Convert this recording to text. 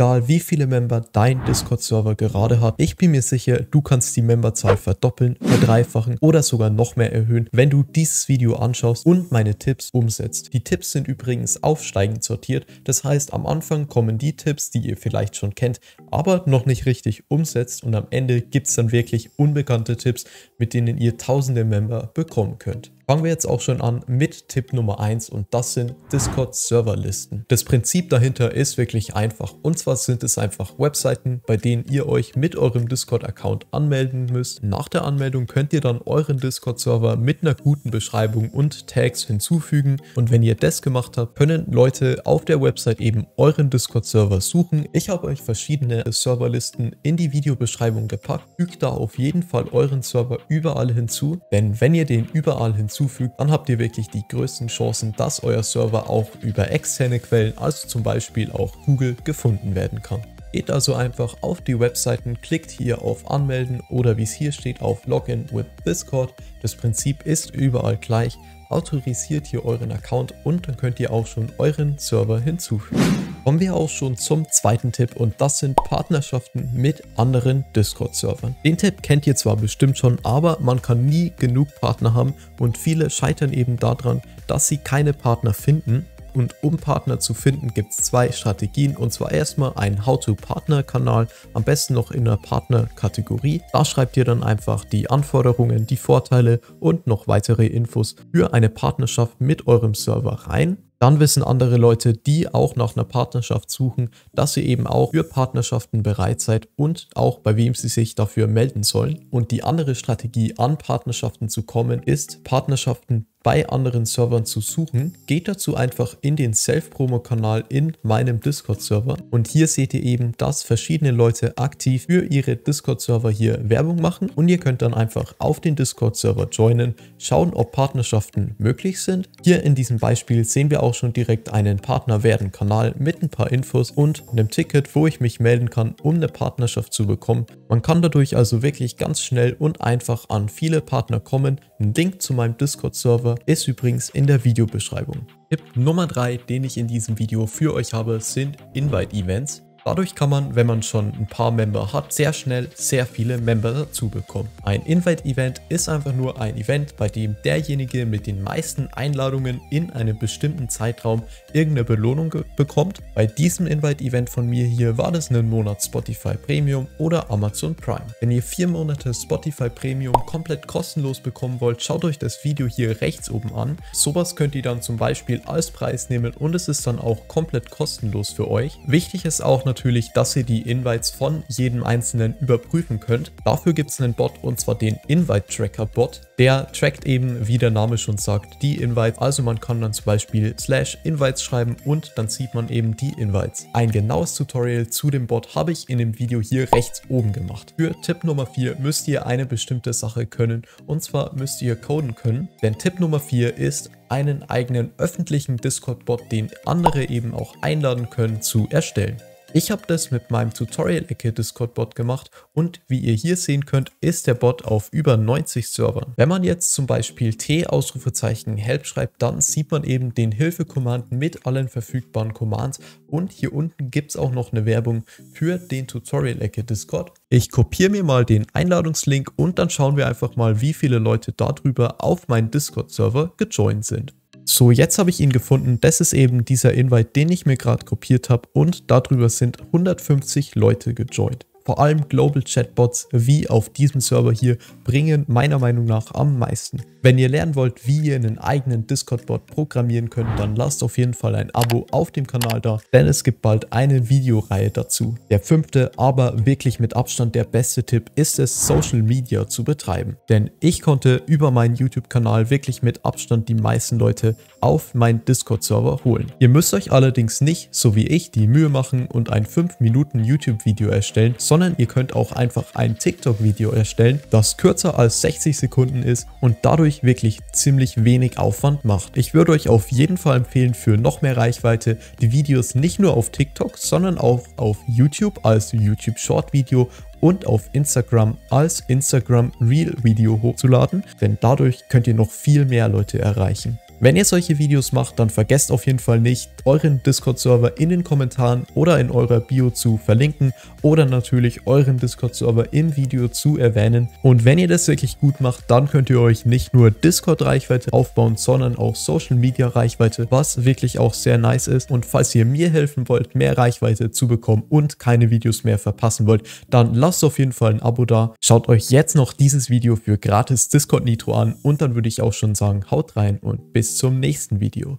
Egal wie viele Member dein Discord-Server gerade hat, ich bin mir sicher, du kannst die Memberzahl verdoppeln, verdreifachen oder sogar noch mehr erhöhen, wenn du dieses Video anschaust und meine Tipps umsetzt. Die Tipps sind übrigens aufsteigend sortiert, das heißt am Anfang kommen die Tipps, die ihr vielleicht schon kennt, aber noch nicht richtig umsetzt und am Ende gibt es dann wirklich unbekannte Tipps, mit denen ihr tausende Member bekommen könnt. Fangen wir jetzt auch schon an mit Tipp Nummer 1 und das sind Discord Serverlisten. Das Prinzip dahinter ist wirklich einfach und zwar sind es einfach Webseiten, bei denen ihr euch mit eurem Discord Account anmelden müsst. Nach der Anmeldung könnt ihr dann euren Discord Server mit einer guten Beschreibung und Tags hinzufügen und wenn ihr das gemacht habt, können Leute auf der Website eben euren Discord Server suchen. Ich habe euch verschiedene Serverlisten in die Videobeschreibung gepackt. Fügt da auf jeden Fall euren Server überall hinzu, denn wenn ihr den überall hinzu hinzufügt, dann habt ihr wirklich die größten Chancen, dass euer Server auch über externe Quellen, also zum Beispiel auch Google, gefunden werden kann. Geht also einfach auf die Webseiten, klickt hier auf Anmelden oder wie es hier steht auf Login with Discord. Das Prinzip ist überall gleich. Autorisiert hier euren Account und dann könnt ihr auch schon euren Server hinzufügen. Kommen wir auch schon zum zweiten Tipp und das sind Partnerschaften mit anderen Discord-Servern. Den Tipp kennt ihr zwar bestimmt schon, aber man kann nie genug Partner haben und viele scheitern eben daran, dass sie keine Partner finden. Und um Partner zu finden, gibt es zwei Strategien. Und zwar erstmal ein How-to-Partner-Kanal, am besten noch in der Partner-Kategorie. Da schreibt ihr dann einfach die Anforderungen, die Vorteile und noch weitere Infos für eine Partnerschaft mit eurem Server rein. Dann wissen andere Leute, die auch nach einer Partnerschaft suchen, dass ihr eben auch für Partnerschaften bereit seid und auch bei wem sie sich dafür melden sollen. Und die andere Strategie, an Partnerschaften zu kommen, ist Partnerschaften bei anderen Servern zu suchen, geht dazu einfach in den Self-Promo-Kanal in meinem Discord-Server und hier seht ihr eben, dass verschiedene Leute aktiv für ihre Discord-Server hier Werbung machen und ihr könnt dann einfach auf den Discord-Server joinen, schauen, ob Partnerschaften möglich sind. Hier in diesem Beispiel sehen wir auch schon direkt einen Partner werden Kanal mit ein paar Infos und einem Ticket, wo ich mich melden kann, um eine Partnerschaft zu bekommen. Man kann dadurch also wirklich ganz schnell und einfach an viele Partner kommen. Ein Link zu meinem Discord-Server Server ist übrigens in der Videobeschreibung. Tipp Nummer 3, den ich in diesem Video für euch habe, sind Invite-Events. Dadurch kann man, wenn man schon ein paar Member hat, sehr schnell sehr viele Member dazu bekommen. Ein Invite-Event ist einfach nur ein Event, bei dem derjenige mit den meisten Einladungen in einem bestimmten Zeitraum irgendeine Belohnung bekommt. Bei diesem Invite-Event von mir hier war das einen Monat Spotify Premium oder Amazon Prime. Wenn ihr vier Monate Spotify Premium komplett kostenlos bekommen wollt, schaut euch das Video hier rechts oben an. Sowas könnt ihr dann zum Beispiel als Preis nehmen und es ist dann auch komplett kostenlos für euch. Wichtig ist auch natürlich, dass ihr die Invites von jedem einzelnen überprüfen könnt. Dafür gibt es einen Bot und zwar den Invite Tracker Bot. Der trackt eben, wie der Name schon sagt, die Invites. Also man kann dann zum Beispiel slash Invites schreiben und dann sieht man eben die Invites. Ein genaues Tutorial zu dem Bot habe ich in dem Video hier rechts oben gemacht. Für Tipp Nummer 4 müsst ihr eine bestimmte Sache können und zwar müsst ihr coden können. Denn Tipp Nummer 4 ist einen eigenen öffentlichen Discord-Bot, den andere eben auch einladen können, zu erstellen. Ich habe das mit meinem Tutorial-Ecke Discord-Bot gemacht und wie ihr hier sehen könnt, ist der Bot auf über 90 Servern. Wenn man jetzt zum Beispiel T-Ausrufezeichen Help schreibt, dann sieht man eben den Hilfe-Command mit allen verfügbaren Commands und hier unten gibt es auch noch eine Werbung für den Tutorial-Ecke Discord. Ich kopiere mir mal den Einladungslink und dann schauen wir einfach mal, wie viele Leute darüber auf meinen Discord-Server gejoint sind. So, jetzt habe ich ihn gefunden. Das ist eben dieser Invite, den ich mir gerade kopiert habe und darüber sind 150 Leute gejoint. Vor allem Global Chatbots wie auf diesem Server hier bringen meiner Meinung nach am meisten. Wenn ihr lernen wollt, wie ihr einen eigenen Discord-Bot programmieren könnt, dann lasst auf jeden Fall ein Abo auf dem Kanal da, denn es gibt bald eine Videoreihe dazu. Der fünfte, aber wirklich mit Abstand der beste Tipp ist es, Social Media zu betreiben. Denn ich konnte über meinen YouTube-Kanal wirklich mit Abstand die meisten Leute auf meinen Discord-Server holen. Ihr müsst euch allerdings nicht, so wie ich, die Mühe machen und ein 5 Minuten YouTube-Video erstellen, sondern ihr könnt auch einfach ein TikTok-Video erstellen, das kürzer als 60 Sekunden ist und dadurch wirklich ziemlich wenig Aufwand macht. Ich würde euch auf jeden Fall empfehlen, für noch mehr Reichweite die Videos nicht nur auf TikTok, sondern auch auf YouTube als YouTube Short Video und auf Instagram als Instagram Real Video hochzuladen, denn dadurch könnt ihr noch viel mehr Leute erreichen. Wenn ihr solche Videos macht, dann vergesst auf jeden Fall nicht, euren Discord-Server in den Kommentaren oder in eurer Bio zu verlinken oder natürlich euren Discord-Server im Video zu erwähnen. Und wenn ihr das wirklich gut macht, dann könnt ihr euch nicht nur Discord-Reichweite aufbauen, sondern auch Social-Media-Reichweite, was wirklich auch sehr nice ist. Und falls ihr mir helfen wollt, mehr Reichweite zu bekommen und keine Videos mehr verpassen wollt, dann lasst auf jeden Fall ein Abo da. Schaut euch jetzt noch dieses Video für gratis Discord Nitro an und dann würde ich auch schon sagen, haut rein und zum nächsten Video.